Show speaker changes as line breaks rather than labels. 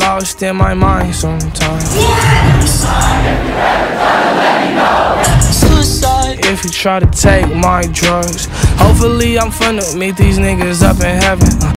lost in my mind sometimes.
Suicide.
If you try to take my drugs, hopefully I'm finna meet these niggas up in heaven.